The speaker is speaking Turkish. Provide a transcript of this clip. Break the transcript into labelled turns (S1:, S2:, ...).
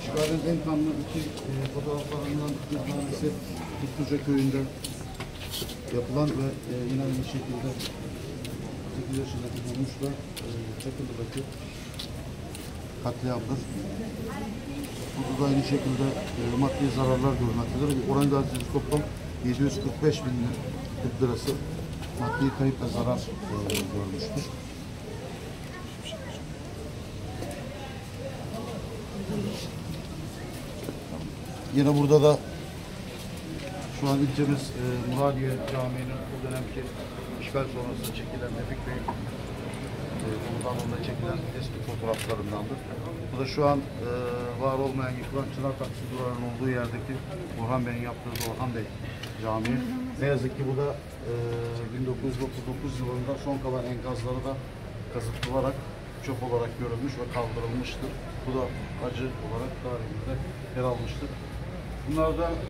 S1: İşgalin en kanlı iki e, fotoğraflarından bir tanesi Kutluca köyünde yapılan ve e, yine aynı şekilde 8 yaşındaki Durmuş'la e, Çakırlı'daki katliamdır. Burada da aynı şekilde e, maddi zararlar görülmektedir. Oran gazetesi toplam 745 bin lirası maddi kayıp ve zarar e, görmüştür. Yine burada da şu an ilçemiz e, Muradiye Camii'nin o dönemki işgal sonrası çekilen Tevfik Bey e, komutanlığında çekilen eski fotoğraflarındandır. Bu da şu an e, var olmayan yıkılan Çınar Taksi durağının olduğu yerdeki Orhan Bey'in yaptığı Orhan Bey Camii. Ne yazık ki bu da e, 1939 yılında son kalan enkazları da kazıtılarak çöp olarak görülmüş ve kaldırılmıştır. Bu da acı olarak tarihimizde yer almıştır. Bunlar da